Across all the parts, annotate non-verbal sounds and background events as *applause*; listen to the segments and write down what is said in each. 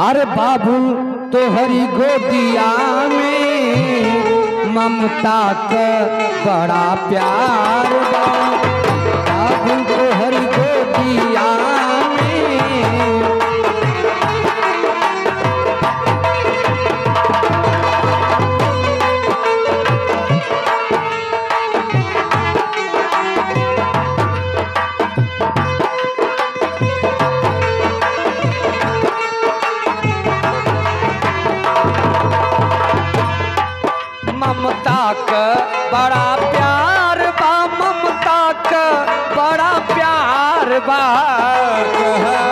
अरे बाबू तोहरी गोदिया में ममता का बड़ा प्यार बाबू ममता का बड़ा प्यार बा ममता का बड़ा प्यार बा।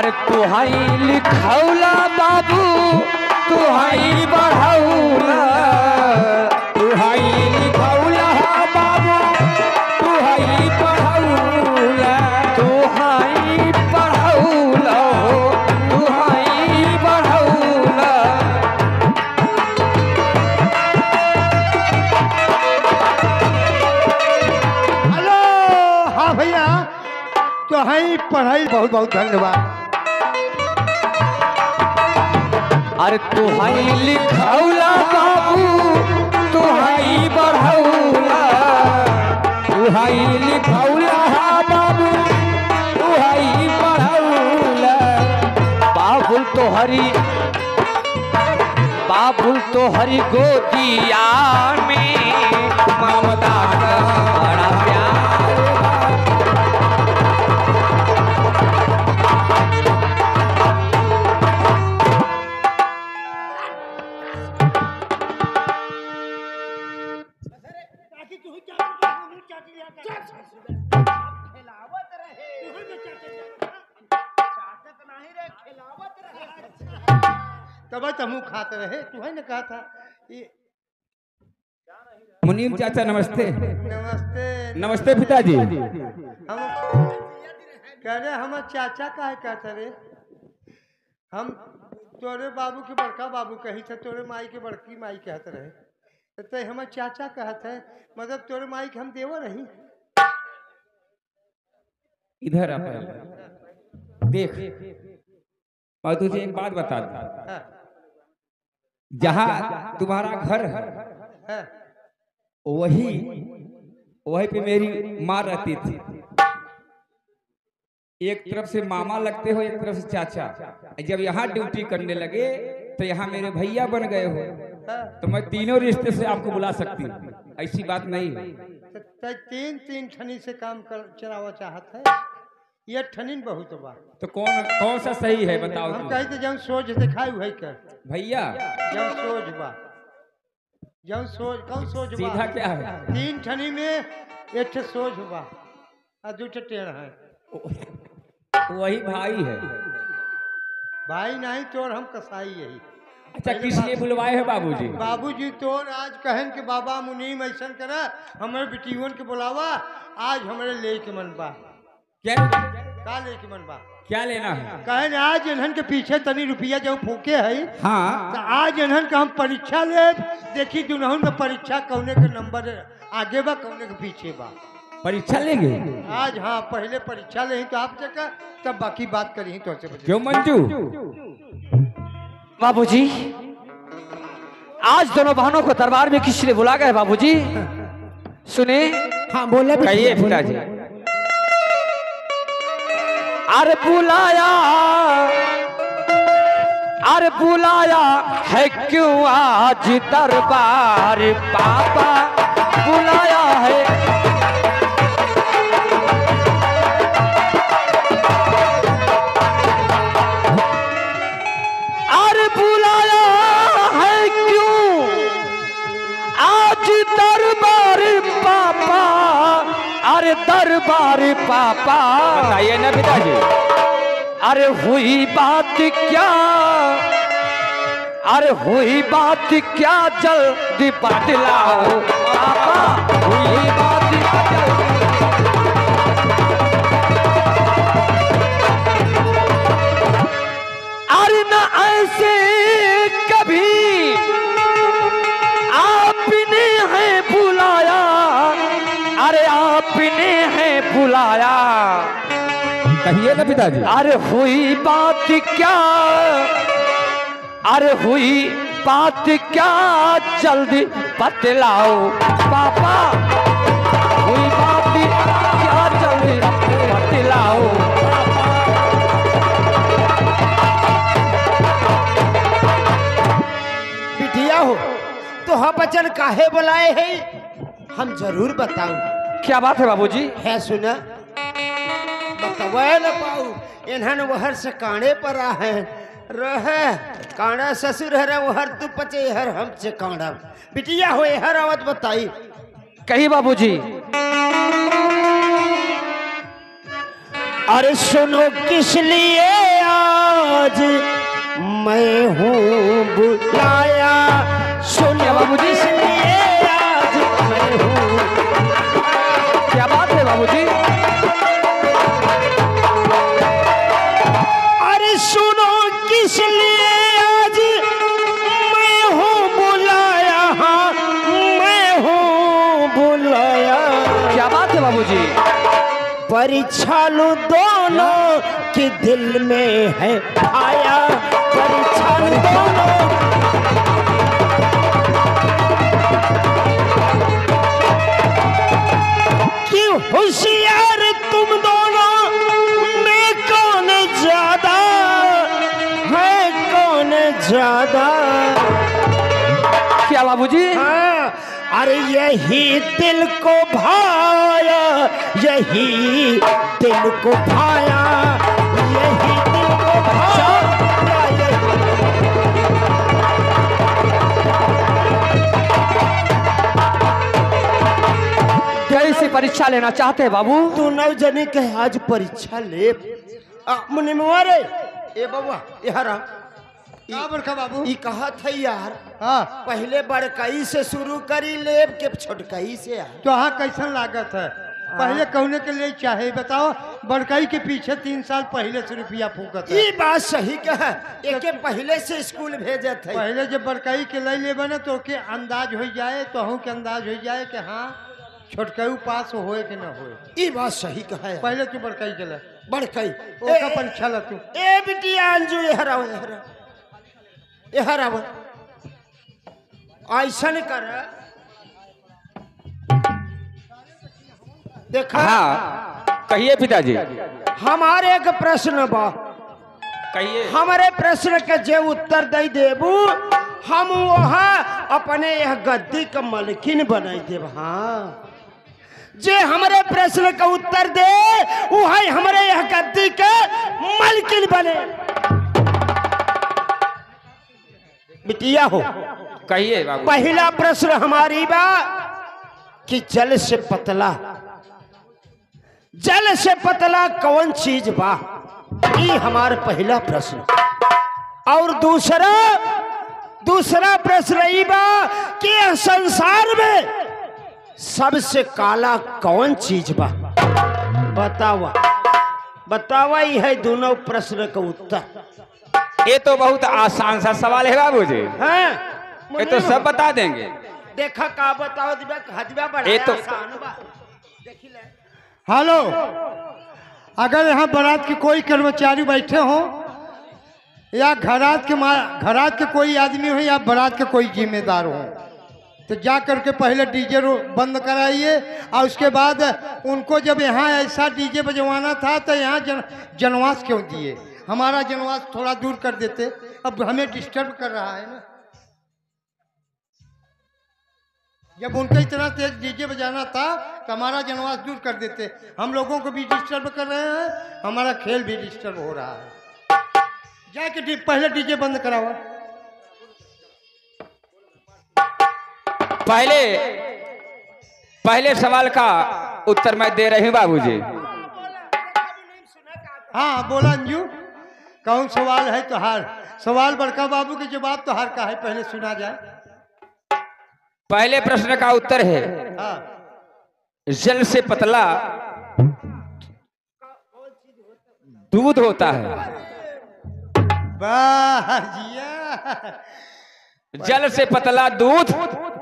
अरे तुहाई लिखौला बाबू, तुहाई बढ़ौला, तुहाई लिखौला बाबू, तुहाई पढ़ौला तुहाई तुहाई बढ़ौला। हेलो हाँ भैया तो है पढ़ाई बहुत बहुत धन्यवाद। अरे तुहाई लिखौला बाबू, तुहाई बढ़ौला। तुहाई लिखौला बाबू, तुहाई पढ़ौला बाबुल तो हरी बाबुल तो हरी गोदिया में ममता का तब तमू खाते रहे तू है ना कहा था? ये मुनीम चाचा नमस्ते। नमस्ते। नमस्ते पिताजी। हम कह रहे हम चाचा का है कहते रे? हम तोरे बाबू के बड़का बाबू कही थे तोरे माई के बड़की माई कहते रहे। तो ते हम चाचा कहते हैं मतलब तोरे माई के हम देवर रही इधर देख और तुझे एक बात बता दूँ। हाँ, जहाँ तुम्हारा घर है हाँ, वही वही पे मेरी माँ रहती थी। एक तरफ़ से मामा लगते हो एक तरफ़ से चाचा। जब यहाँ ड्यूटी करने लगे तो यहाँ मेरे भैया बन गए हाँ। तो मैं तीनों रिश्ते से आपको बुला सकती हूँ। ऐसी बात नहीं है। तो तीन तीन ठनी से काम कर चलावा चाहत है। ये ठनिन बहुत बा। तो कौन कौन सा सही है बताओ हम तुम। कही तो जब सोच दिखाई वही कर। भैया। जब सोच बा। जब सोच कौन सोच बा? सीधा क्या है? तीन ठनी में एक सोच बा और दू टेढ़ है। वही भाई है। भाई नहीं तोर हम कसाई यही। अच्छा किस लिए बुलवाए हैं बाबूजी? बाबूजी तोर आज कहन के बाबा मुनीम ऐसा करे हमारे बेटियों के बुलावा आज हमारे ले के मन बा। क्या? का ले के मन बा? क्या लेना है? कहन आज इन्हन के पीछे तनी रुपया जब फूके है हाँ। तो आज इन्हन का हम परीक्षा ले देखी दुनहुन में परीक्षा कौने के नंबर आगे बा कौने के पीछे बा। परीक्षा लेंगे? आज हाँ पहले परीक्षा ले तो आप जगह तब बाकी बात करी तो क्यों मंजू? बाबूजी आज दोनों बहनों को दरबार में किसी ने बुला गए बाबूजी? सुने? हाँ बोले कहिए पिताजी। अरे बुलाया अरे बुलाया है क्यों आज दरबार पापा? बुलाया है दरबार पापा। बताइए ना पिताजी। अरे हुई बात क्या? अरे हुई बात क्या? जल्दी बतलाओ। पापा हुई बात ना पिताजी? अरे हुई बात क्या? अरे हुई बात क्या? जल्दी बतलाओ। पापा हुई बात क्या? जल्दी बतलाओ। बिटिया हो तो हम बचन काहे बुलाए हैं? हम ज़रूर बताऊ। क्या बात है बाबूजी? है सुना बतावे न पाऊ। इन्हन वहर से काणे पर आ है रहे काणा ससुर हर वहर तू पचे हर हमसे काणा। बिटिया हो हर आवत बताई। कही बाबूजी। अरे सुनो किस लिए आज मैं हूँ बुलाया? सुनो। बाबूजी? किस लिए आज मैं हूँ? क्या बात है बाबूजी? बात जी। बाबूजी परीक्षा लो दोनों के दिल में है आया। परीक्षा लो दोनों। यही दिल को भाया यही दिल को भाया यही दिल को भाया यही- कैसी परीक्षा लेना चाहते हैं बाबू? तू नव जने के आज परीक्षा ले। आ, मुनि मुआरे ए बाबा यारा का बड़का बाबू? ई कहा था यार हाँ। पहले बड़काई से शुरू करी लेब के छोटकाई से आ तो हाँ कैसन लागत है? पहले कहने के लिए चाहे बताओ बड़काई के पीछे तीन साल पहले से रुपया फूकत है। ई बात सही कह एके पहले से स्कूल भेजत है। पहले जब बड़काई के ले लेबे ना तो के अंदाज हो जाए तो हूँ के अंदाज हो जाए कि हाँ छोटकाऊ पास होए कि ना होए। ई बात सही कह है पहले तू बड़काई के ले। बड़काई। ओका परीक्षा ला तू। ए बिटिया अंजू ये हराओ ये हराओ। ये हराओ ऐसन कर। देखा? हाँ कहिए पिताजी। हमारे एक प्रश्न बा। कहिए। हमारे प्रश्न के जे उत्तर दे देबू हम वहाँ अपने यह गद्दी का मलकिन बनाई देब। हाँ। जे हमारे प्रश्न का उत्तर दे वही हमारे यह गद्दी के मलकिन बने। बिटिया हो। कहिए पहला प्रश्न हमारी बा कि जल से पतला जल से पतला कौन चीज़ बा? ये हमारा पहला प्रश्न। और दूसरा दूसरा प्रश्न ई बा कि यह संसार में सबसे काला कौन चीज़ बा? बतावा। बतावा ही है दोनों प्रश्न का उत्तर। ये तो बहुत आसान सा सवाल है बाबू जी ये तो सब बता देंगे। देखा का बताओ हजबा बड़ा ये तो- देखी ले। हेलो अगर यहाँ बारात के कोई कर्मचारी बैठे हो या घरात के घरात के कोई आदमी हो या बारात के कोई जिम्मेदार हो तो जा करके पहले डीजे बंद कराइए और उसके बाद उनको जब यहाँ ऐसा डीजे बजवाना था तो यहाँ जन, जनवास क्यों दिए? हमारा जनवास थोड़ा दूर कर देते। अब हमें डिस्टर्ब कर रहा है ना। जब उनका इतना तेज डीजे बजाना था तो हमारा जनवास दूर कर देते। हम लोगों को भी डिस्टर्ब कर रहे हैं हमारा खेल भी डिस्टर्ब हो रहा है। जाके पहले डीजे बंद करावा पहले पहले सवाल का उत्तर मैं दे रही हूँ बाबूजी। हाँ बोला अंजू। कौन सवाल है तोहार? सवाल बड़का बाबू के जवाब तोहार का है पहले सुना जाए। पहले प्रश्न का उत्तर है। हाँ। जल से पतला दूध होता है। जल से पतला दूध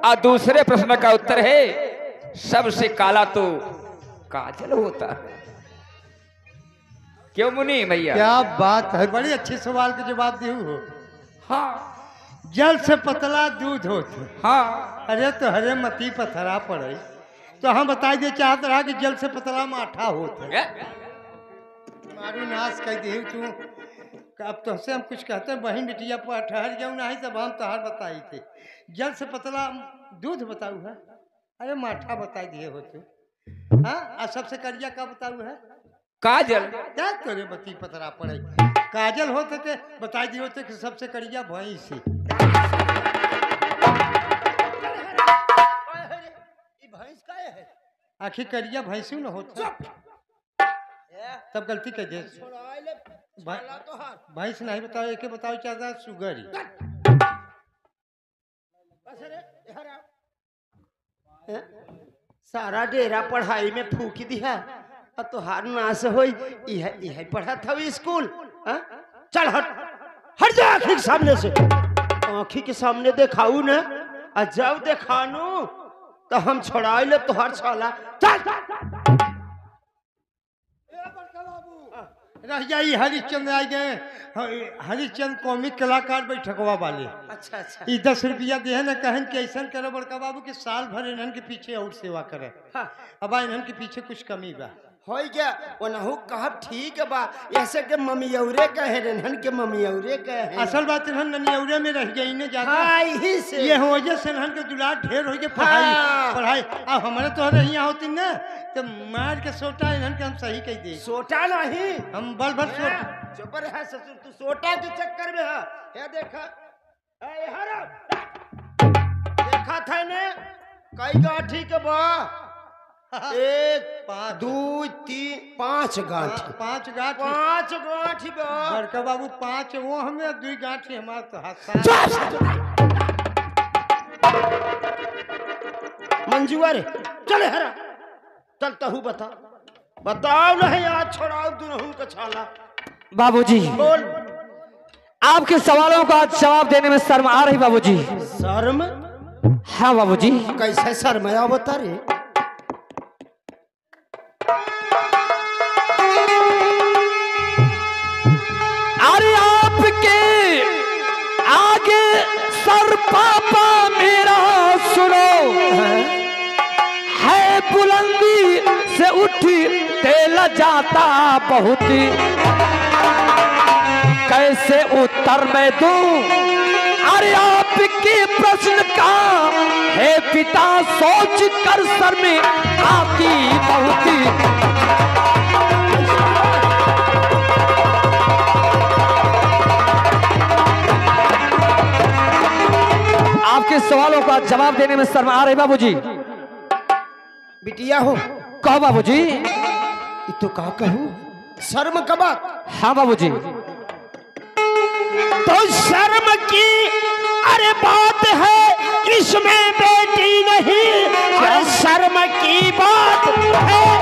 और दूसरे प्रश्न का उत्तर है सबसे काला तो काजल होता है। क्यों मुनि भैया क्या बात है? बड़ी अच्छे सवाल के जवाब दे हो। हाँ। जल से पतला दूध होते। हाँ। अरे तो हरे मती पथरा पड़े। तो हम बता दे चाहत रहा कि जल से पतला माठा होते। मारू नाश कह दे तू। अब तो तुमसे हम कुछ कहते हैं बहन बिटिया पर ठहर जाऊ नहीं तब हम तोहार बताई थे। जल से पतला दूध बताऊ है? अरे माठा बता दिए हो तू हाँ और सबसे करिया का बताऊ है? काजल। क्या तोरे बती पतरा पड़े? काजल होते के बता दिए होते कि सबसे करिया भैंस आखिर करिया भैंसू न होता। तब गलती कर दे। भैंस नहीं बताओ एक बताओ चाहता सुगर सारा डेरा पढ़ाई में फूक दिया और तोहार नाश होई। यह यह पढ़ा था स्कूल हाँ? चल हट हट जा आँखी के सामने से। आँखी के सामने दिखाऊ न। जब देखानू। तो हम छोड़ा ले तोहार साला चल। रह जाई हरिश्चंद्र आ गए। ह- हरिश्चंद्र कॉमिक कलाकार बैठकवा वाले। अच्छा अच्छा। दस रुपया दे न कहन के ऐसा करे बड़का बाबू के साल भर इन्हन के पीछे और सेवा करे। हाँ। अब इन्हन के पीछे कुछ कमी बा। हो गया? ओनहु कहब ठीक बा। ऐसे के ममियौरे कहे रहन के ममियौरे कहे असल बात इन्हन ननियौरे में रह गई ने ज़्यादा। हाँ से। ये हो वजह से के दुलार ढेर हो गए पढ़ाई हाँ। पढ़ाई। अब हमारे तो यहाँ होती न तो मार के सोटा इन्हन के हम सही कह दे सोटा नहीं। हम बल भर सोट। चुपर है ससुर तू सोटा के चक्कर में है। ये देखा। ए हरा। देखा था ने? कई गाठी के बा। एक पाँच। दो तीन पाँच गाठी। पाँच गांठ। पाँच गाठी बड़का बाबू पाँच वो हमें दुई गांठ हमारे तो हाथ साथ चल हरा। चल तहू बता। बताओ नहीं आज छोड़ाओ दुनहुन का छाला। बाबूजी। बोल। आपके सवालों का जवाब देने में शर्म आ रही बाबूजी। शर्म? हाँ बाबूजी। कैसे शर्मया बता रे तेल जाता बहुत। कैसे उत्तर मैं दूँ? अरे आपके प्रश्न का है पिता सोच कर सर में आती बहुत। आपके सवालों का जवाब देने में शर्म आ रही बाबूजी? बिटिया हो। कहो बाबूजी। ये तो का कहूँ? शर्म का बात। हाँ बाबूजी। तो शर्म की अरे बात है इसमें बेटी नहीं। शर्म की बात है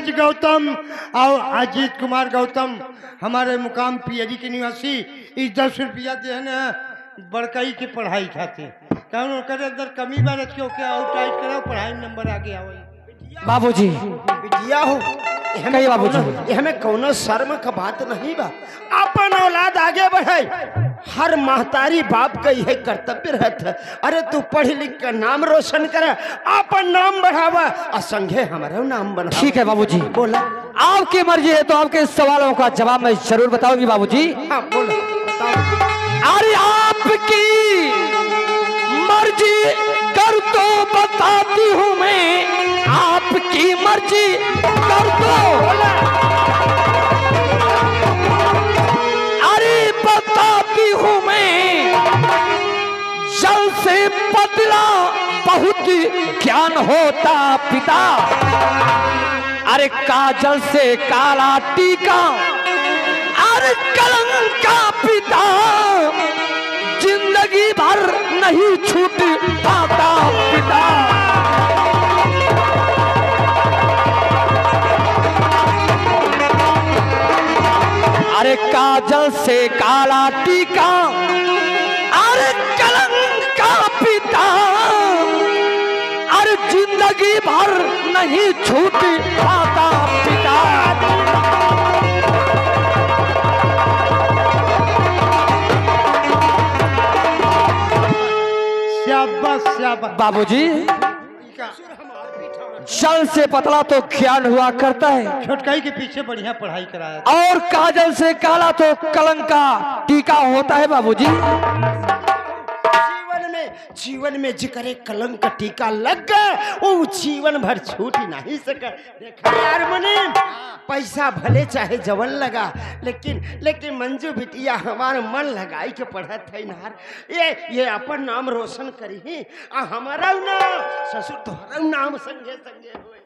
सूरज गौतम और अजीत कुमार गौतम, हमारे मुकाम पीएचडी के निवासी, इस दस रुपया जो है ना बड़कई की पढ़ाई खाते। कौन ओकर अंदर कमी बारत क्यों क्या? आउट टाइट करो, पढ़ाई में नंबर आगे आवे बाबूजी। बिटिया हो कहिए बाबूजी। हमें कौनो शर्म का बात नहीं बा। अपन औलाद आगे बढ़े हर महतारी बाप का यह कर्तव्य रहता अरे तू पढ़ लिख कर नाम रोशन कर अपन नाम बढ़ावा और संगे हमारा नाम बना ठीक है बाबूजी। बोला। आपकी मर्ज़ी है तो आपके सवालों का जवाब मैं ज़रूर बताऊँगी बाबूजी। हाँ बोला। अरे आपकी मर्ज़ी कर तो बताती हूँ मैं। आपकी मर्ज़ी, कर दो। अरे बताती हूँ मैं, जल से बदला बहुत ज्ञान होता पिता। अरे काजल से काला टीका अरे कलंक का पिता। ज़िंदगी भर नहीं छूट पाता पिता। काजल से काला टीका अरे कलंक का पिता। अरे ज़िंदगी भर नहीं छूट पाता। पिता बाबूजी जल से पतला तो ज्ञान हुआ करता है। छोटकाई के पीछे बढ़िया पढ़ाई कराया। और काजल से काला तो कलंका टीका होता है बाबूजी। जीवन में जिकरे कलंक का टीका लग गए वो जीवन भर छूट ही नहीं सका। देखा यार मने पैसा भले चाहे जवन लगा लेकिन लेकिन मंजू बिटिया हमारा मन लगाई के पढ़त है नार ये ये अपन नाम रोशन करी ही आ हमारा ना ससुर तोहरा नाम संगे संगे हुए।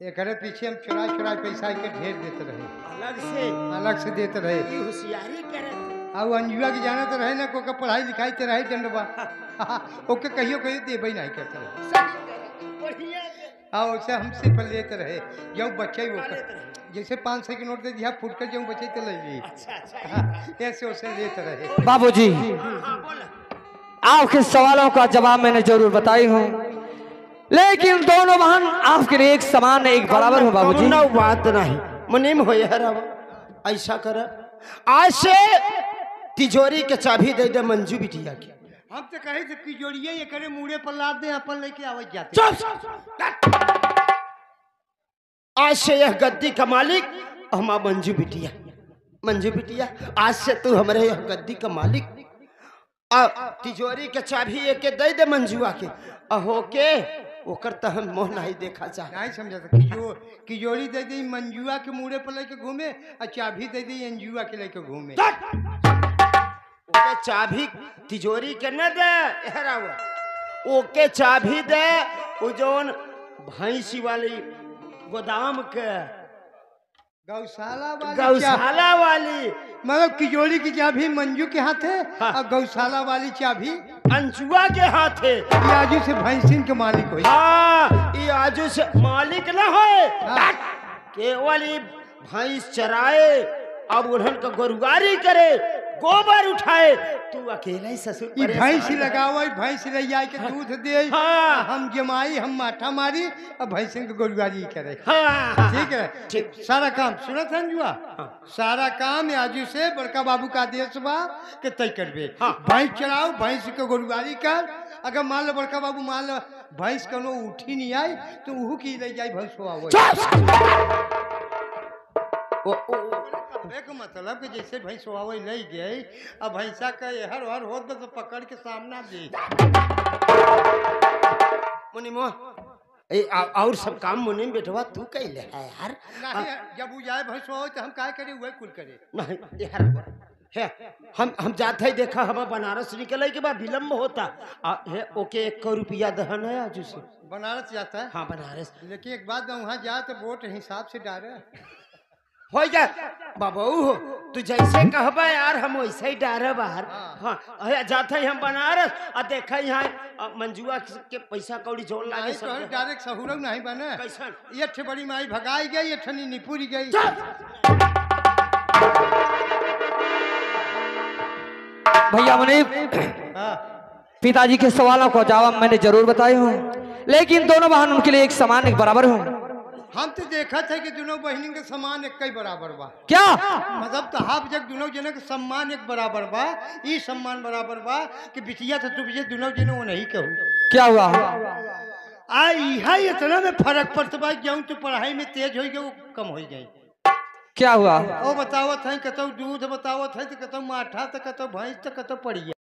एकरे पीछे हम चुराई चुराई पैसा के ढेर देते रहे। अलग से। अलग से देते रहे। होशियारी करे अब अंजुआ के जाना तो रहे ना को के पढ़ाई लिखाई ते रहे डंडवा *laughs* ओके कहियो कहियो देबे नहीं करते रहे। हाँ। वैसे हमसे पर लेते रहे जो बच्चे वो जैसे पाँच सौ के नोट दे दिया फूट कर जो बचे तो ले ली ऐसे वैसे लेते रहे। बाबूजी। आपके सवालों का जवाब मैंने ज़रूर बताई हूँ। लेकिन दोनों बहन आपके लिए एक समान एक बराबर हो बाबूजी। कौनो बात नहीं। मुनीम हो यार ऐसा कर। आज से तिजोरी के चाबी दे दे मंजू बिटिया के हम तो कहे थे कि जोड़िए ये करे मुड़े पर लाद दे अपन लेके आवत जाते आज से यह गद्दी का मालिक हमारा मंजू बिटिया मंजू बिटिया आज से तू हमारे यह गद्दी का मालिक। आ तिजोरी के चाबी एक के दे दे मंजुआ के अहो के ओकर तो हम मोह नहीं देखा चाहे नहीं समझा था कि जो कि जोड़ी दे दी मंजुआ के मुड़े पर लेके घूमे और चाबी दे दी अंजुआ के लेके घूमे। ओके चाबी तिजोरी के न दे हेरा हुआ। ओके चाबी दे वो जौन भैंसी वाली गोदाम के। गौशाला वाली गौशाला वाली। मतलब किजोरी की चाबी मंजू के हाथ है हाँ। और गौशाला वाली चाबी अंजुआ के हाथ है। याजू से भैंसिन के मालिक हुई। हाँ ये आजू से मालिक न होए। हाँ। केवल ये भैंस चराए अब उन्हन का गोरुगारी करे। गोबर उठाए। तू अकेला ही ससुर भैंस है। लगाओ भैंस रैया के दूध दे। हाँ। हम जमाई हम माठा मारी और भैंसिन के गोलगारी करे। हाँ, हाँ, ठीक है? ठीक। सारा काम सुना संजुआ सारा काम आजू से बड़का बाबू का आदेश बा के तय करबे हाँ। भैंस चलाओ भैंस के गोलगारी कर। अगर मान लो बड़का बाबू मान लो भैंस कनो उठी नहीं आई तो उहू की ले जाई भैंस हो ओ, ओ, मतलब कि जैसे भैंस होवे नहीं गई अब भैंसा का हर हर होत बा तो पकड़ के सामना दी मुनिमो ए, आ- और सब काम मुनिम बेटवा तू कैले है यार। नहीं जब वो जाए भैंस हो तो हम काय करे वही कुल करे। नहीं यार है हम हम जाते ही देखा हम बनारस निकले के बाद विलम्ब होता। आ, है ओके एक कौ रुपया दहन है आज से बनारस जाता है? हाँ बनारस। लेकिन एक बात वहाँ जा तो वोट हिसाब से डाले। हो जा। बाबू हो तू जैसे कहबा यार हम वैसे ही डारे बाहर हाँ। अरे जाते ही हम बनारस आ देखा यहाँ मंजुआ के पैसा कौड़ी जोड़ लागे सब। डायरेक्ट सहूरव नहीं बने। कैसन? ये ठे बड़ी माई भगाई गई ये ठनी निपुरी गई। भैया मुनीब हाँ। पिताजी के सवालों को जवाब मैंने ज़रूर बताए हूँ। लेकिन दोनों बहन उनके लिए एक समान एक बराबर हूँ। हम तो देखा थे कि दोनों बहनी के समान एक ही बराबर बा। क्या? मतलब तो हाफ़ जग दोनों जने के सम्मान एक बराबर बा ई सम्मान बराबर बा कि बिटिया तो तू बिजे दोनों जने वो नहीं कहू। क्या हुआ? आ इहा इतना में फ़र्क पड़त बा जौन तू पढ़ाई में तेज हो वो कम हो जाए क्या हुआ? ओ बतावत है कतो दूध बतावत है तो कतो माठा तो कतो भैंस तो कतो पड़िया।